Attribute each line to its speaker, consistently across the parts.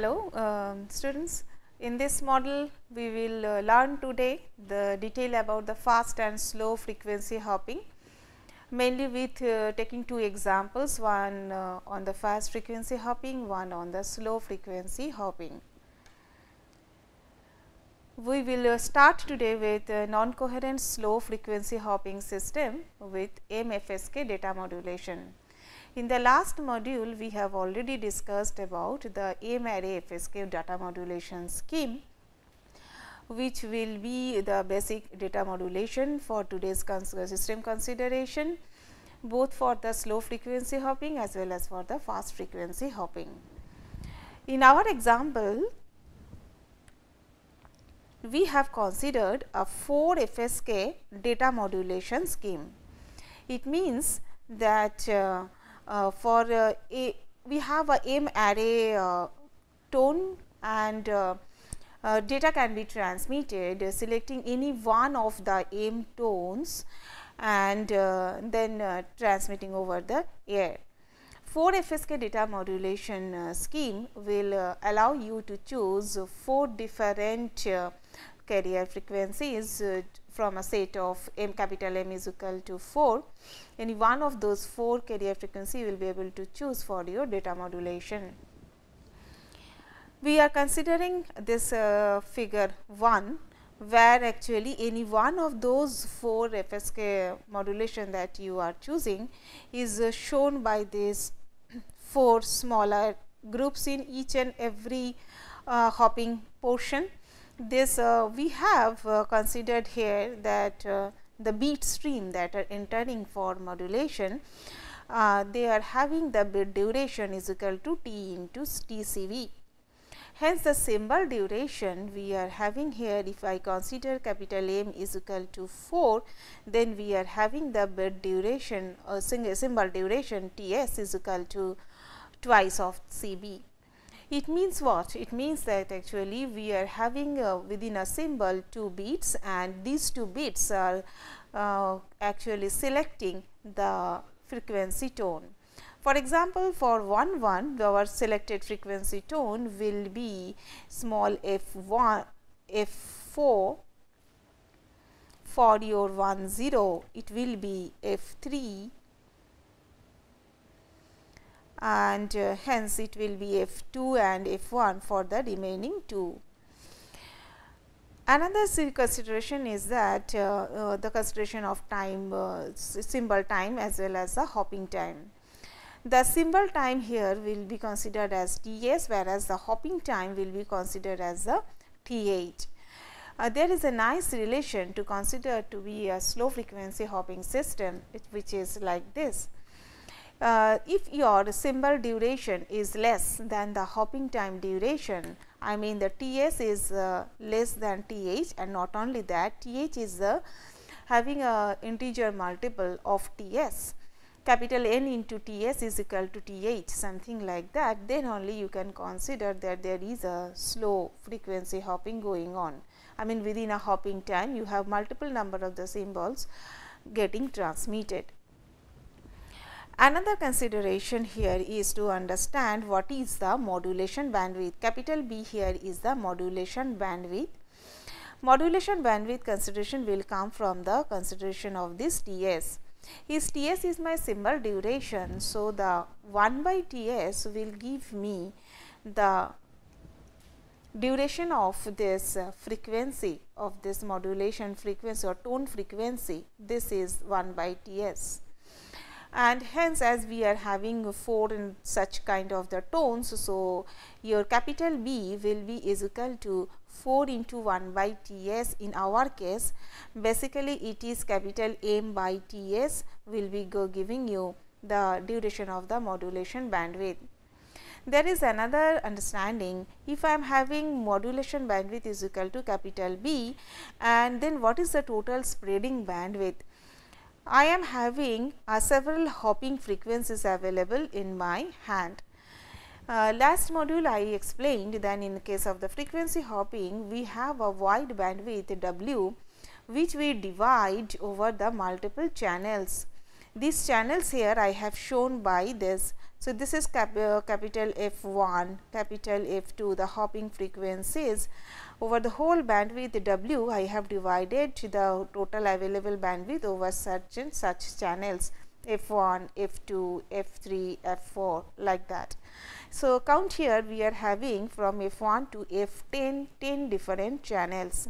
Speaker 1: Hello um, students, in this model we will uh, learn today the detail about the fast and slow frequency hopping mainly with uh, taking two examples one uh, on the fast frequency hopping one on the slow frequency hopping. We will uh, start today with non coherent slow frequency hopping system with MFSK data modulation. In the last module, we have already discussed about the M-ary FSK data modulation scheme, which will be the basic data modulation for today's system consideration, both for the slow frequency hopping as well as for the fast frequency hopping. In our example, we have considered a 4 FSK data modulation scheme. It means that uh, for uh, a we have a m-ary uh, tone and data can be transmitted selecting any one of the m tones and then transmitting over the air. 4 FSK data modulation uh, scheme will uh, allow you to choose 4 different uh, carrier frequencies from a set of m capital M is equal to 4, any one of those 4 carrier frequency will be able to choose for your data modulation. We are considering this uh, figure 1 where actually any one of those 4 FSK modulation that you are choosing is uh, shown by these 4 smaller groups in each and every uh, hopping portion this uh, we have uh, considered here that uh, the beat stream that are entering for modulation, uh, they are having the bit duration is equal to t into TCV. Hence, the symbol duration we are having here if I consider capital M is equal to 4, then we are having the bit duration or symbol duration T s is equal to twice of C b. It means what? It means that actually we are having uh, within a symbol two bits and these two bits are uh, actually selecting the frequency tone. For example, for 1 1 our selected frequency tone will be small f 1 f 4 for your 1 0 it will be f 3 and uh, hence it will be f 2 and f 1 for the remaining 2. Another consideration is that uh, uh, the consideration of time uh, symbol time as well as the hopping time. The symbol time here will be considered as T s whereas the hopping time will be considered as the T h. Uh, there is a nice relation to consider to be a slow frequency hopping system which is like this uh, if your symbol duration is less than the hopping time duration, I mean the T s is uh, less than T h and not only that T h is the having a integer multiple of T s capital N into T s is equal to T h something like that then only you can consider that there is a slow frequency hopping going on. I mean within a hopping time you have multiple number of the symbols getting transmitted. Another consideration here is to understand what is the modulation bandwidth. Capital B here is the modulation bandwidth. Modulation bandwidth consideration will come from the consideration of this T s. His T s is my symbol duration. So, the 1 by T s will give me the duration of this frequency of this modulation frequency or tone frequency. This is 1 by T s and hence as we are having 4 in such kind of the tones. So, your capital B will be is equal to 4 into 1 by T s in our case basically it is capital M by T s will be go giving you the duration of the modulation bandwidth. There is another understanding if I am having modulation bandwidth is equal to capital B and then what is the total spreading bandwidth I am having uh, several hopping frequencies available in my hand. Uh, last module I explained that in case of the frequency hopping, we have a wide bandwidth W which we divide over the multiple channels. these channels here I have shown by this. So, this is cap, uh, capital F 1, capital F 2 the hopping frequencies over the whole bandwidth W I have divided the total available bandwidth over such and such channels f 1, f 2, f 3, f 4 like that. So, count here we are having from f 1 to f 10, 10 different channels.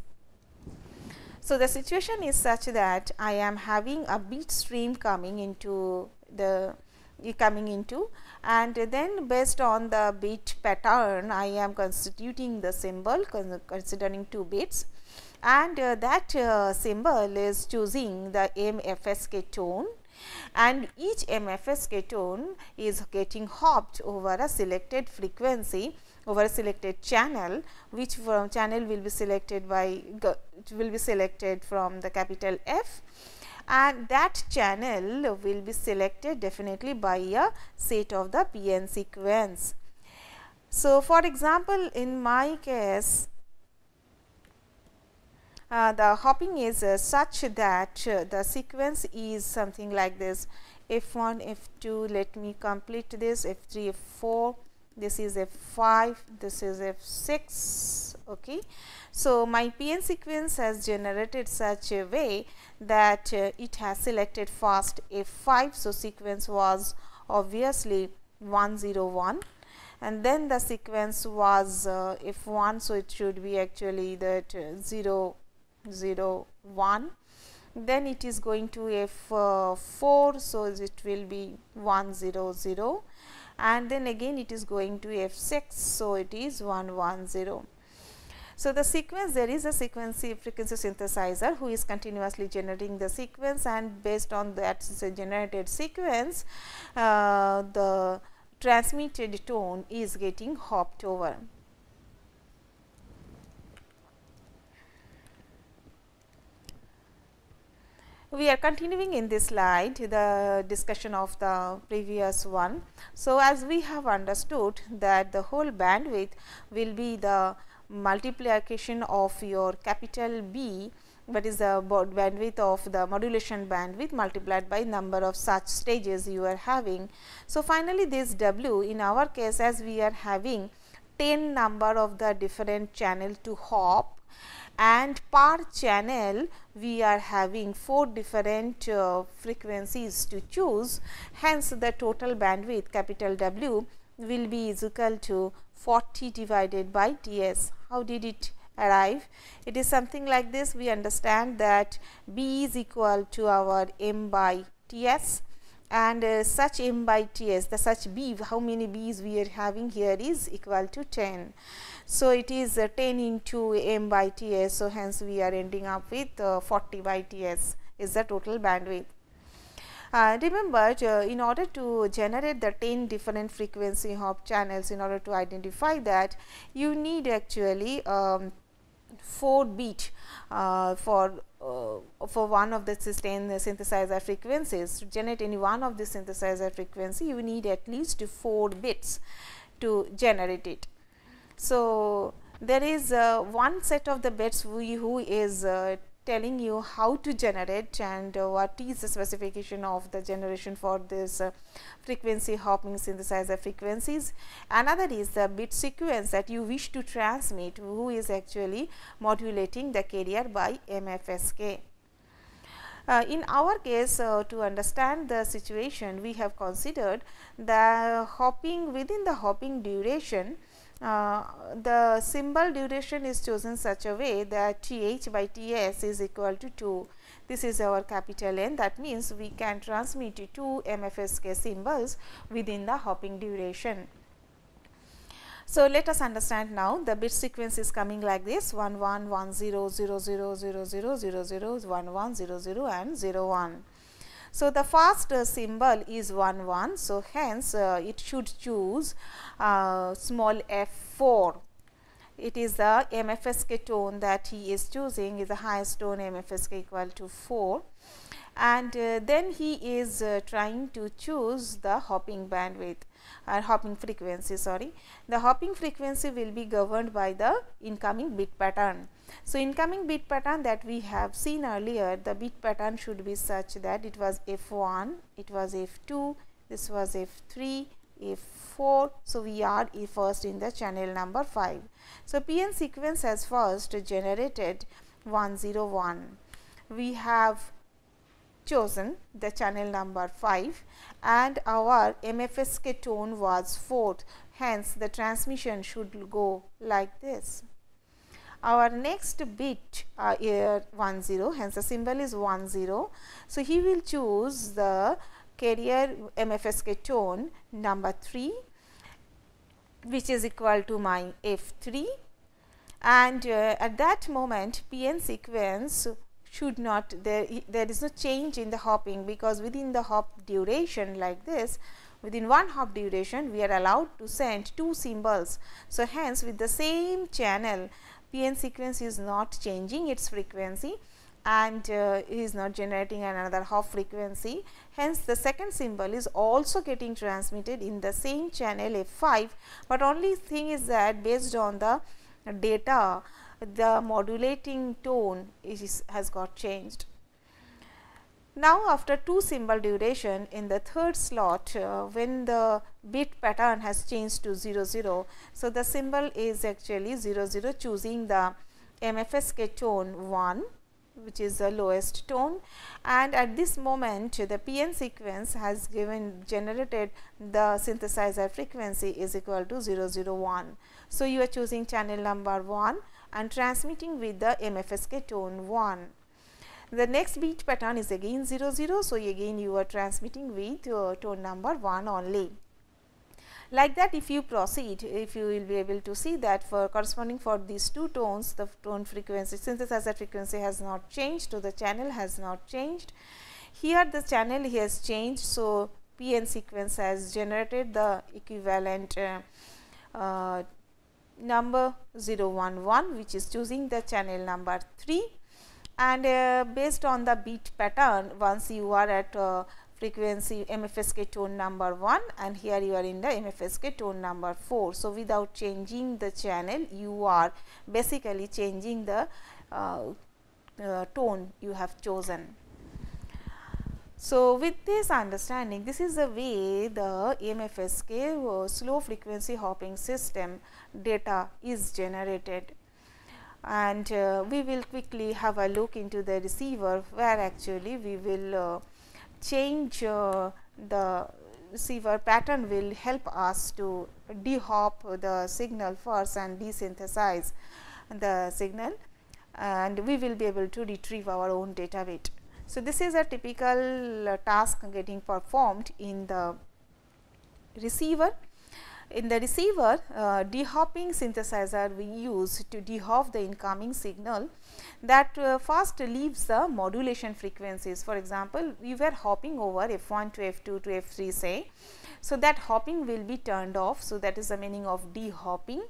Speaker 1: So, the situation is such that I am having a bit stream coming into the coming into and then based on the bit pattern I am constituting the symbol considering 2 bits. And uh, that uh, symbol is choosing the MFSK tone and each MFSK tone is getting hopped over a selected frequency over a selected channel which channel will be selected by will be selected from the capital F and that channel will be selected definitely by a set of the PN sequence. So, for example, in my case uh, the hopping is uh, such that uh, the sequence is something like this. F 1 f 2 let me complete this. F 3 f 4 this is f 5 this is f 6 okay so, my PN sequence has generated such a way that uh, it has selected first F5. So, sequence was obviously 101 and then the sequence was uh, F1. So, it should be actually that uh, 0 0 1 then it is going to F4. So, it will be 1 0 0 and then again it is going to F6. So, it is 1 1 0. So, the sequence there is a frequency frequency synthesizer who is continuously generating the sequence and based on that generated sequence uh, the transmitted tone is getting hopped over. We are continuing in this slide the discussion of the previous one. So, as we have understood that the whole bandwidth will be the multiplication of your capital B that is the bandwidth of the modulation bandwidth multiplied by number of such stages you are having. So, finally, this W in our case as we are having 10 number of the different channel to hop and per channel we are having 4 different uh, frequencies to choose. Hence, the total bandwidth capital W will be is equal to 40 divided by T s. How did it arrive? It is something like this. We understand that B is equal to our m by T s and uh, such m by T s, the such B, how many B's we are having here is equal to 10. So, it is uh, 10 into m by T s. So, hence we are ending up with uh, 40 by T s is the total bandwidth. Uh, remember uh, in order to generate the 10 different frequency hop channels in order to identify that you need actually um, 4 bit uh, for uh, for one of the sustain synthesizer frequencies to generate any one of the synthesizer frequency you need at least 4 bits to generate it. So, there is uh, one set of the bits who is uh, telling you how to generate and uh, what is the specification of the generation for this uh, frequency hopping synthesizer frequencies. Another is the bit sequence that you wish to transmit who is actually modulating the carrier by MFSK. Uh, in our case uh, to understand the situation we have considered the hopping within the hopping duration uh, the symbol duration is chosen such a way that T h by T s is equal to 2. This is our capital N that means we can transmit two MFSK symbols within the hopping duration. So, let us understand now the bit sequence is coming like this 1 1 1 0 0 0 0 0 0 0 1 1 0 0 and 0 1. So, the first uh, symbol is 1 1. So, hence uh, it should choose uh, small f 4. It is the MFSK tone that he is choosing is the highest tone MFSK equal to 4 and uh, then he is uh, trying to choose the hopping bandwidth. or hopping frequency sorry. The hopping frequency will be governed by the incoming bit pattern. So, incoming bit pattern that we have seen earlier the bit pattern should be such that it was F1, it was F2, this was F3, F4. So, we are first in the channel number 5. So, PN sequence has first generated 101. We have chosen the channel number 5 and our MFSK tone was 4th. Hence, the transmission should go like this. Our next bit uh, here 10 hence the symbol is 10. So, he will choose the carrier MFSK tone number 3 which is equal to my F3 and uh, at that moment PN sequence should not there there is no change in the hopping because within the hop duration like this within one hop duration we are allowed to send two symbols. So, hence with the same channel PN sequence is not changing its frequency and uh, is not generating another hop frequency. Hence, the second symbol is also getting transmitted in the same channel F5, but only thing is that based on the data the modulating tone is has got changed. Now, after two symbol duration in the third slot uh, when the bit pattern has changed to 0 0. So, the symbol is actually 0 0 choosing the MFSK tone 1 which is the lowest tone and at this moment the PN sequence has given generated the synthesizer frequency is equal to 001. So, you are choosing channel number 1 and transmitting with the MFSK tone 1. The next beat pattern is again 00. So, again you are transmitting with uh, tone number 1 only. Like that if you proceed, if you will be able to see that for corresponding for these two tones, the tone frequency synthesizer frequency has not changed, so the channel has not changed. Here the channel has changed, so PN sequence has generated the equivalent uh, uh, number 011 which is choosing the channel number 3 and uh, based on the beat pattern once you are at uh, frequency MFSK tone number 1 and here you are in the MFSK tone number 4. So, without changing the channel you are basically changing the uh, uh tone you have chosen. So, with this understanding this is the way the MFSK uh, slow frequency hopping system data is generated and uh, we will quickly have a look into the receiver where actually we will uh, change uh, the receiver pattern will help us to de-hop the signal first and desynthesize the signal and we will be able to retrieve our own data bit. So, this is a typical uh, task getting performed in the receiver. In the receiver, uh, dehopping synthesizer we use to dehop the incoming signal that uh, first leaves the modulation frequencies. For example, we were hopping over F1 to F2 to F3 say. So, that hopping will be turned off. So, that is the meaning of dehopping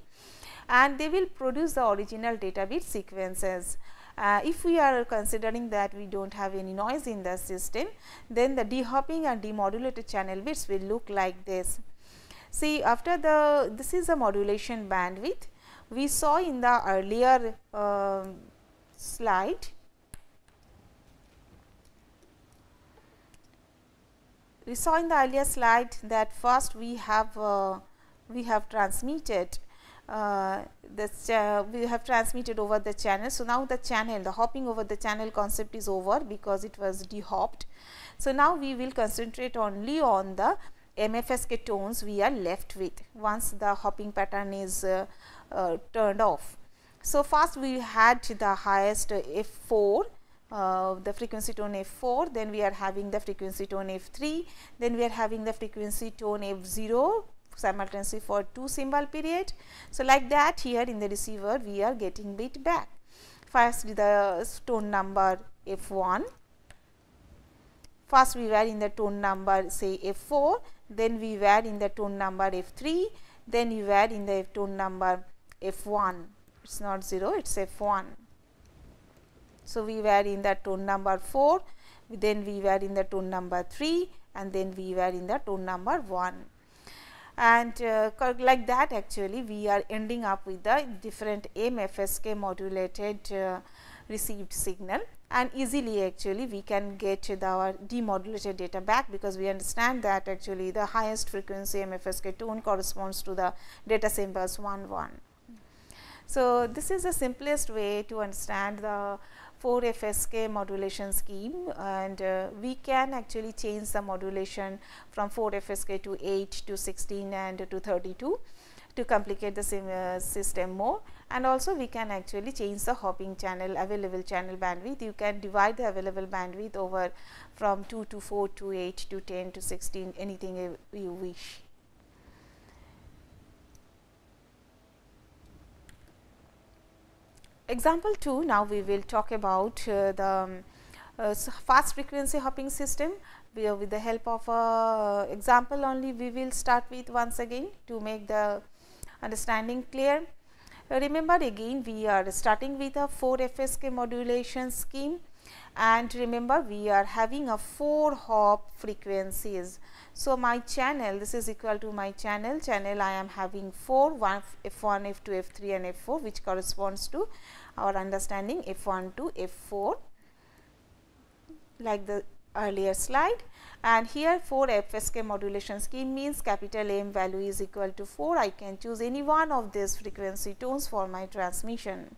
Speaker 1: and they will produce the original data bit sequences. Uh, if we are considering that we do not have any noise in the system, then the dehopping and demodulated channel bits will look like this. See after the this is a modulation bandwidth we saw in the earlier uh, slide we saw in the earlier slide that first we have uh, we have transmitted uh, this uh, we have transmitted over the channel. So, now the channel the hopping over the channel concept is over because it was dehopped. So, now we will concentrate only on the MFSK tones we are left with once the hopping pattern is uh, uh, turned off. So, first we had the highest F4 uh, the frequency tone F4, then we are having the frequency tone F3, then we are having the frequency tone F0 simultaneously for two symbol period. So, like that here in the receiver we are getting bit back. First the tone number F1, first we were in the tone number say F4, then we were in the tone number F3, then we were in the tone number F1, it is not 0, it is F1. So, we were in the tone number 4, then we were in the tone number 3 and then we were in the tone number 1 and uh, like that actually we are ending up with the different MFSK modulated uh, received signal and easily actually we can get our demodulated data back because we understand that actually the highest frequency MFSK tone corresponds to the data symbols 1 1. So, this is the simplest way to understand the 4 FSK modulation scheme and uh, we can actually change the modulation from 4 FSK to 8 to 16 and to 32 to complicate the uh, system more and also we can actually change the hopping channel available channel bandwidth. You can divide the available bandwidth over from 2 to 4 to 8 to 10 to 16 anything you wish. Example 2 now we will talk about uh, the um, uh, fast frequency hopping system we, with the help of a uh, example only we will start with once again to make the understanding clear. Remember again we are starting with a 4 FSK modulation scheme. And remember we are having a 4 hop frequencies. So, my channel this is equal to my channel. Channel I am having 4 one F1 F2 F3 and F4 which corresponds to our understanding F1 to F4 like the earlier slide and here 4 FSK modulation scheme means capital M value is equal to 4 I can choose any one of these frequency tones for my transmission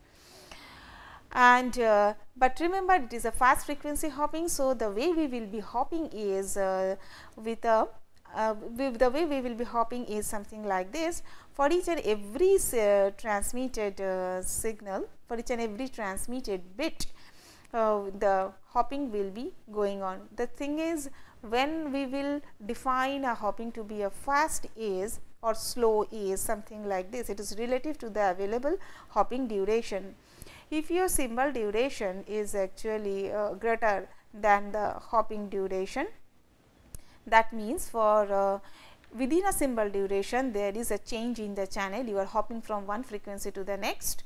Speaker 1: and uh, but remember it is a fast frequency hopping. So, the way we will be hopping is uh, with a uh, the way we will be hopping is something like this for each and every uh, transmitted uh, signal for each and every transmitted bit uh, the hopping will be going on. The thing is when we will define a hopping to be a fast is or slow is something like this. It is relative to the available hopping duration. If your symbol duration is actually uh, greater than the hopping duration that means for uh, within a symbol duration there is a change in the channel. You are hopping from one frequency to the next.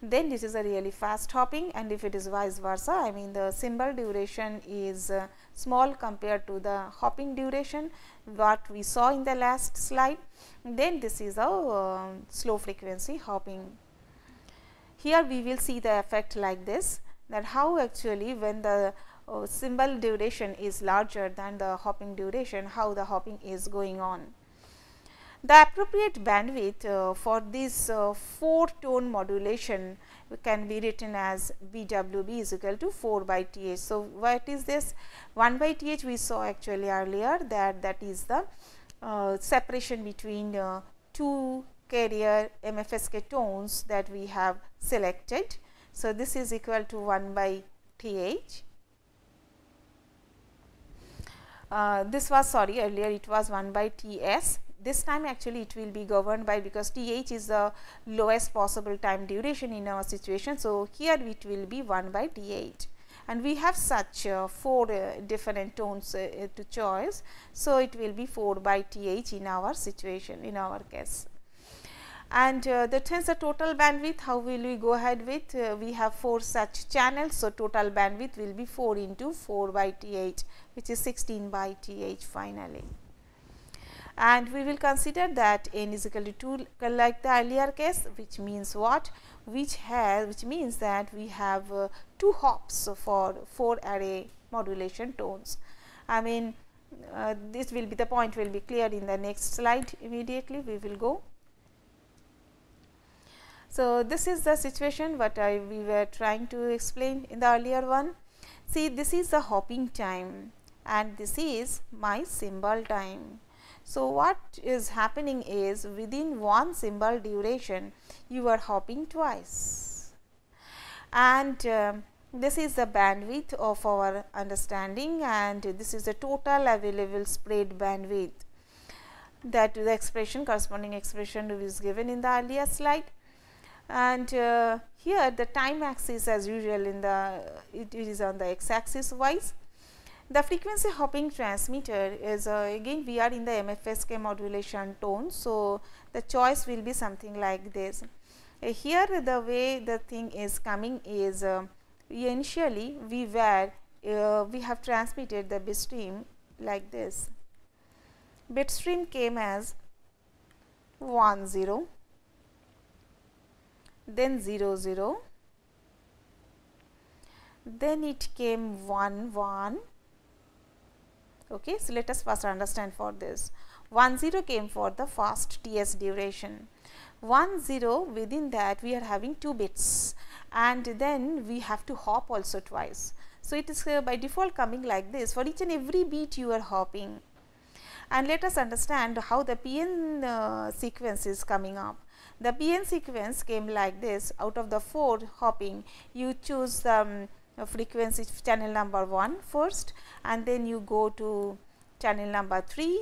Speaker 1: Then this is a really fast hopping and if it is vice versa I mean the symbol duration is uh, small compared to the hopping duration what we saw in the last slide then this is a uh, slow frequency hopping. Here we will see the effect like this that how actually when the uh, symbol duration is larger than the hopping duration how the hopping is going on. The appropriate bandwidth uh, for this uh, 4 tone modulation can be written as BWB is equal to 4 by TH. So, what is this 1 by TH we saw actually earlier that that is the uh, separation between uh, two carrier MFSK tones that we have selected. So, this is equal to 1 by TH. Uh, this was sorry earlier it was 1 by TS this time actually it will be governed by because TH is the lowest possible time duration in our situation. So, here it will be 1 by TH and we have such uh, 4 uh, different tones uh, to choice. So, it will be 4 by TH in our situation in our case. And uh, that is the total bandwidth how will we go ahead with uh, we have 4 such channels. So, total bandwidth will be 4 into 4 by TH which is 16 by TH finally and we will consider that n is equal to 2 like the earlier case which means what which has which means that we have uh, two hops for 4-ary modulation tones. I mean uh, this will be the point will be clear in the next slide immediately we will go. So, this is the situation what I we were trying to explain in the earlier one. See this is the hopping time and this is my symbol time. So, what is happening is within one symbol duration you are hopping twice. And uh, this is the bandwidth of our understanding and this is the total available spread bandwidth that the expression corresponding expression is given in the earlier slide. And uh, here the time axis as usual in the it is on the x axis wise the frequency hopping transmitter is uh, again we are in the MFSK modulation tone. So, the choice will be something like this. Uh, here the way the thing is coming is uh, initially we were uh, we have transmitted the bit stream like this. Bit stream came as 1 0 then 0 0 then it came 1 1 okay so let us first understand for this. 1 0 came for the fast ts duration. 1 0 within that we are having 2 bits. And then we have to hop also twice. So it is uh, by default coming like this. For each and every beat you are hopping. And let us understand how the pn uh, sequence is coming up. The pn sequence came like this. Out of the 4 hopping you choose um, frequency channel number 1 first and then you go to channel number 3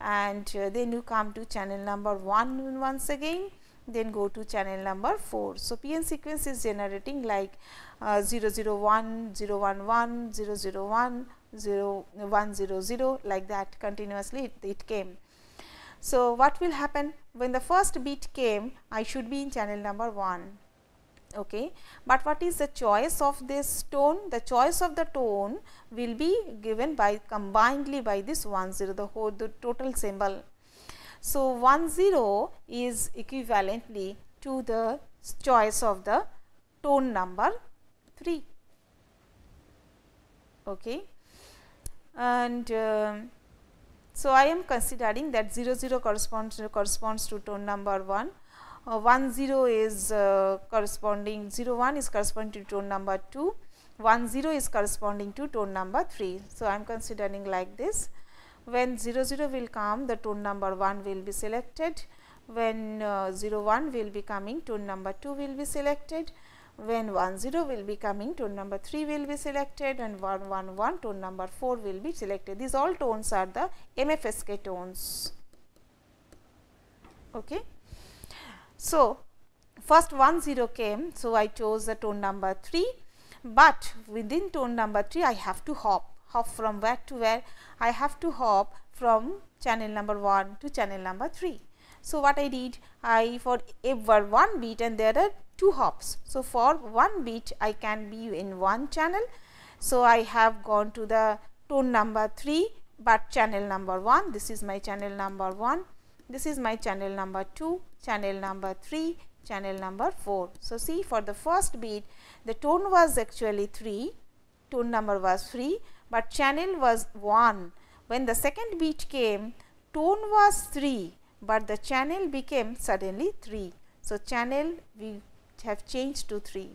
Speaker 1: and uh, then you come to channel number 1 once again then go to channel number 4. So, PN sequence is generating like uh, 001, 011, 001, 0100 like that continuously it, it came. So, what will happen when the first bit came I should be in channel number 1 okay. But what is the choice of this tone? The choice of the tone will be given by combinedly by this 1 0 the whole the total symbol. So, 1 0 is equivalently to the choice of the tone number 3 okay. and uh, so I am considering that 0 0 corresponds corresponds to tone number 1 uh, 1 0 is uh, corresponding 0 1 is corresponding to tone number 2 1 0 is corresponding to tone number 3. So, I am considering like this when 0 0 will come the tone number 1 will be selected when uh, 0 1 will be coming tone number 2 will be selected when 1 0 will be coming tone number 3 will be selected and 1 1 1 tone number 4 will be selected these all tones are the MFSK tones. Okay. So, first 1 0 came. So, I chose the tone number 3, but within tone number 3 I have to hop, hop from where to where I have to hop from channel number 1 to channel number 3. So, what I did I for ever one beat and there are two hops. So, for one beat I can be in one channel. So, I have gone to the tone number 3, but channel number 1 this is my channel number 1 this is my channel number 2, channel number 3, channel number 4. So, see for the first beat the tone was actually 3, tone number was 3, but channel was 1. When the second beat came tone was 3, but the channel became suddenly 3. So, channel we have changed to 3.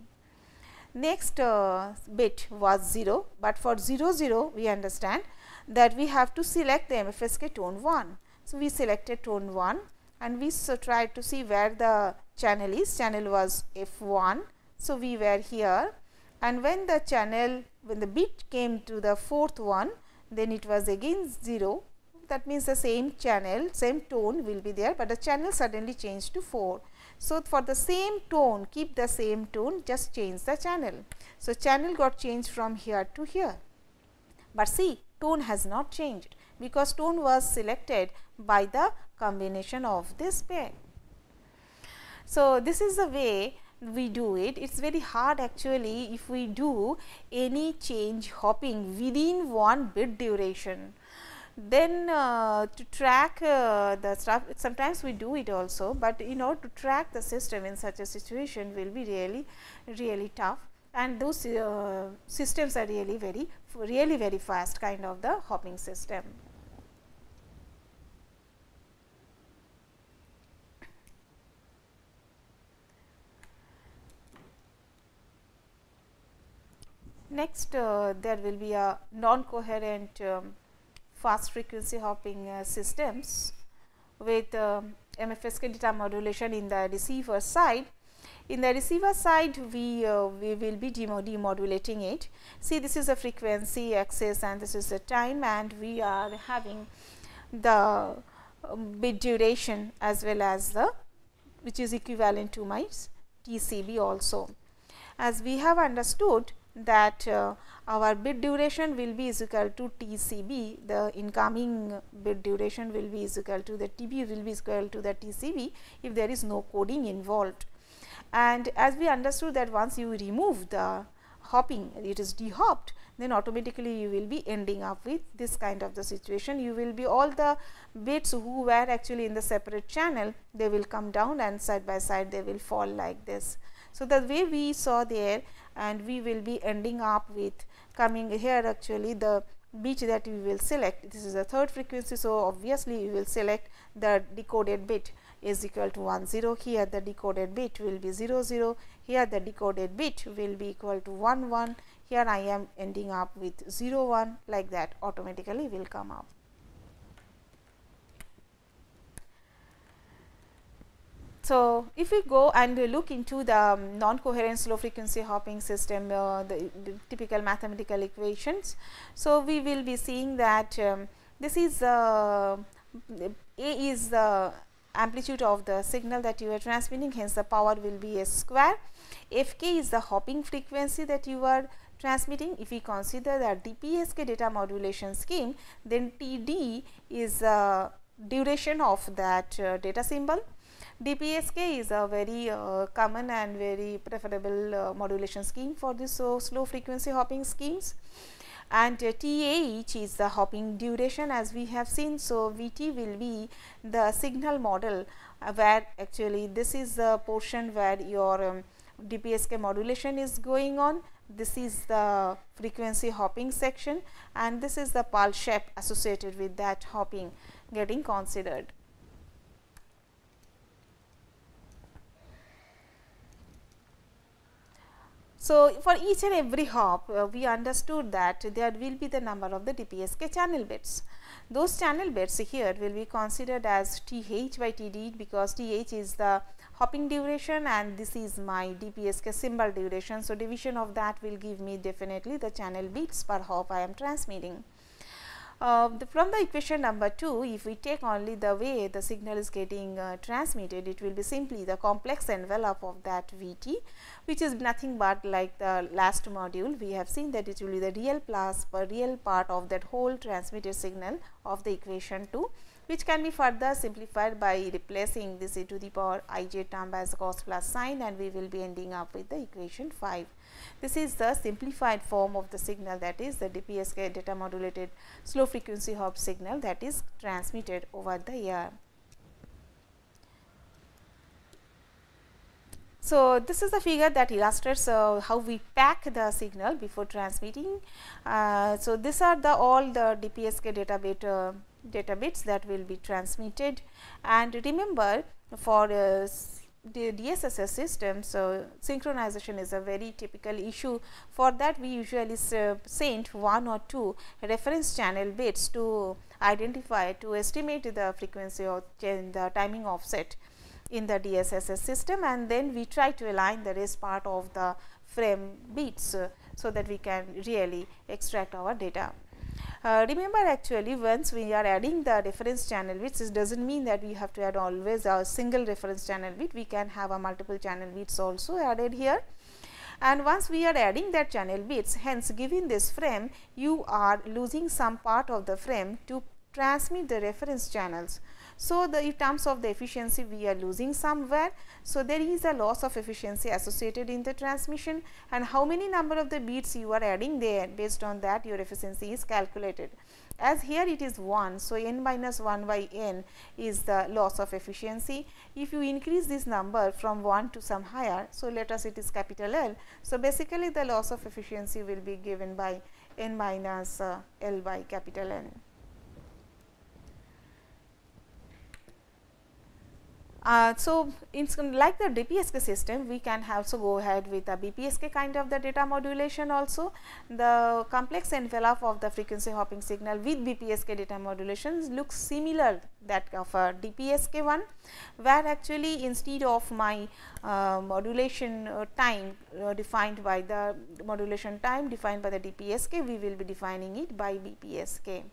Speaker 1: Next uh, bit was 0, but for 0 0 we understand that we have to select the MFSK tone 1. So, we selected tone 1 and we so tried to see where the channel is, channel was F1. So, we were here and when the channel, when the bit came to the fourth one, then it was again 0. That means, the same channel, same tone will be there, but the channel suddenly changed to 4. So, for the same tone, keep the same tone, just change the channel. So, channel got changed from here to here, but see tone has not changed because tone was selected by the combination of this pair. So, this is the way we do it. It is very hard actually if we do any change hopping within one bit duration. Then uh, to track uh, the stuff sometimes we do it also, but you know to track the system in such a situation will be really really tough and those uh, systems are really very really very fast kind of the hopping system. Next, uh, there will be a non-coherent um, fast frequency hopping uh, systems with um, MFSK data modulation in the receiver side. In the receiver side, we, uh, we will be demodulating it. See, this is a frequency axis and this is the time and we are having the um, bit duration as well as the which is equivalent to my TCB also. As we have understood that uh, our bit duration will be is equal to TCB, the incoming bit duration will be is equal to the TB will be equal to the TCB if there is no coding involved. And as we understood that once you remove the hopping it is dehopped then automatically you will be ending up with this kind of the situation. You will be all the bits who were actually in the separate channel, they will come down and side by side they will fall like this. So, the way we saw there and we will be ending up with coming here actually the bit that we will select this is the third frequency. So, obviously, we will select the decoded bit is equal to 1 0 here the decoded bit will be 0 0 here the decoded bit will be equal to 1 1 here I am ending up with 0 1 like that automatically will come up. So, if we go and look into the um, non-coherent slow frequency hopping system, uh, the, the, typical mathematical equations. So, we will be seeing that um, this is uh, A is the amplitude of the signal that you are transmitting, hence the power will be a square. F k is the hopping frequency that you are transmitting. If we consider the DPSK data modulation scheme, then T d is the duration of that uh, data symbol DPSK is a very uh, common and very preferable uh, modulation scheme for this so slow frequency hopping schemes and uh, TAH is the hopping duration as we have seen. So, VT will be the signal model uh, where actually this is the portion where your um, DPSK modulation is going on. This is the frequency hopping section and this is the pulse shape associated with that hopping getting considered. So, for each and every hop uh, we understood that there will be the number of the DPSK channel bits. Those channel bits here will be considered as TH by TD because TH is the hopping duration and this is my DPSK symbol duration. So, division of that will give me definitely the channel bits per hop I am transmitting. Uh, the, from the equation number 2, if we take only the way the signal is getting uh, transmitted, it will be simply the complex envelope of that Vt, which is nothing but like the last module, we have seen that it will be the real plus per real part of that whole transmitted signal of the equation 2 which can be further simplified by replacing this e to the power i j term as cos plus sine and we will be ending up with the equation 5. This is the simplified form of the signal that is the DPSK data modulated slow frequency hop signal that is transmitted over the air. So, this is the figure that illustrates uh, how we pack the signal before transmitting. Uh, so, these are the all the DPSK data bit uh, data bits that will be transmitted and remember for uh, the DSSS system. So, synchronization is a very typical issue. For that we usually send one or two reference channel bits to identify to estimate the frequency or the timing offset in the DSSS system and then we try to align the rest part of the frame bits. Uh, so, that we can really extract our data. Uh, remember actually once we are adding the reference channel bits does not mean that we have to add always a single reference channel bit we can have a multiple channel bits also added here and once we are adding that channel bits hence given this frame you are losing some part of the frame to transmit the reference channels. So, the in terms of the efficiency we are losing somewhere. So, there is a loss of efficiency associated in the transmission and how many number of the bits you are adding there based on that your efficiency is calculated. As here it is 1, so n minus 1 by n is the loss of efficiency. If you increase this number from 1 to some higher, so let us it is capital L. So, basically the loss of efficiency will be given by n minus uh, L by capital N. Uh, so, in like the DPSK system, we can also go ahead with a BPSK kind of the data modulation also. The complex envelope of the frequency hopping signal with BPSK data modulation looks similar that of a DPSK one, where actually instead of my uh, modulation uh, time uh, defined by the modulation time defined by the DPSK, we will be defining it by BPSK.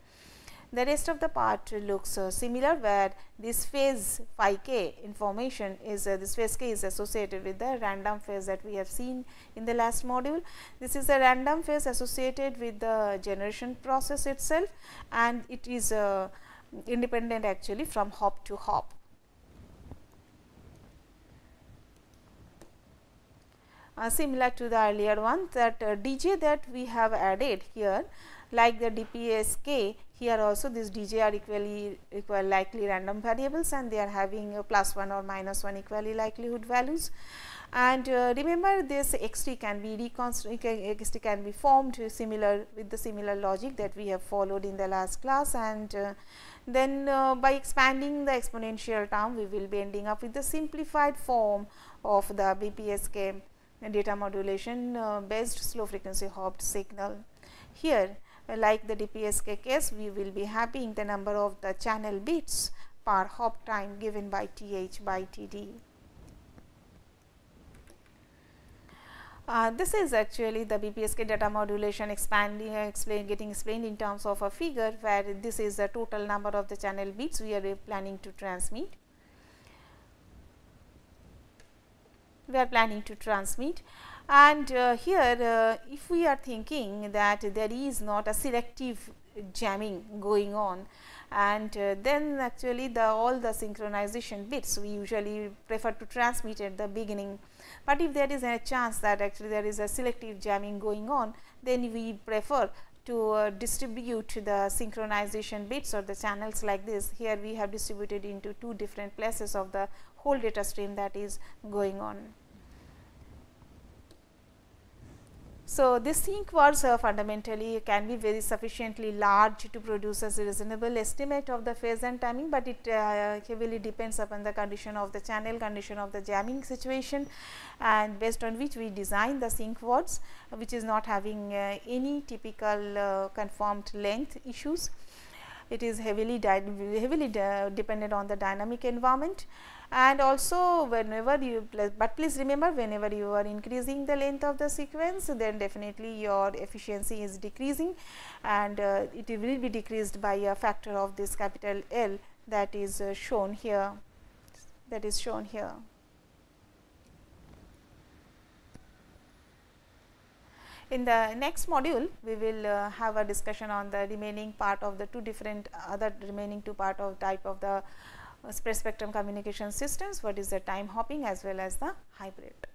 Speaker 1: The rest of the part looks uh, similar where this phase phi k information is uh, this phase k is associated with the random phase that we have seen in the last module. This is a random phase associated with the generation process itself and it is uh, independent actually from hop to hop. uh, similar to the earlier one that uh, dj that we have added here like the dpsk here also this dj are equally equal likely random variables and they are having a plus 1 or minus 1 equally likelihood values and uh, remember this xt can be reconstructed xt can be formed similar with the similar logic that we have followed in the last class and uh, then uh, by expanding the exponential term we will be ending up with the simplified form of the BPSK data modulation uh, based slow frequency hopped signal. Here like the DPSK case we will be having the number of the channel bits per hop time given by TH by TD. Uh, this is actually the BPSK data modulation expanding explain, getting explained in terms of a figure where this is the total number of the channel bits we are planning to transmit. We are planning to transmit and uh, here uh, if we are thinking that there is not a selective jamming going on and uh, then actually the all the synchronization bits we usually prefer to transmit at the beginning but if there is a chance that actually there is a selective jamming going on, then we prefer to uh, distribute the synchronization bits or the channels like this. Here we have distributed into two different places of the whole data stream that is going on. So, this sync words uh, fundamentally can be very sufficiently large to produce a reasonable estimate of the phase and timing, but it uh, heavily depends upon the condition of the channel, condition of the jamming situation and based on which we design the sync words, which is not having uh, any typical conformed length issues. It is heavily heavily dependent on the dynamic environment and also whenever you but please remember whenever you are increasing the length of the sequence then definitely your efficiency is decreasing and uh, it will be decreased by a factor of this capital L that is uh, shown here that is shown here. In the next module, we will uh, have a discussion on the remaining part of the two different other remaining two part of type of the spread spectrum communication systems, what is the time hopping as well as the hybrid.